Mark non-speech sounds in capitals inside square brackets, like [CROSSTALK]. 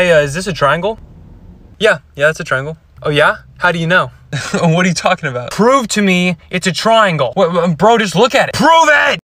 Hey, uh, is this a triangle? Yeah, yeah, that's a triangle. Oh, yeah? How do you know? [LAUGHS] what are you talking about? Prove to me it's a triangle. Wait, Bro, just look at it. Prove it!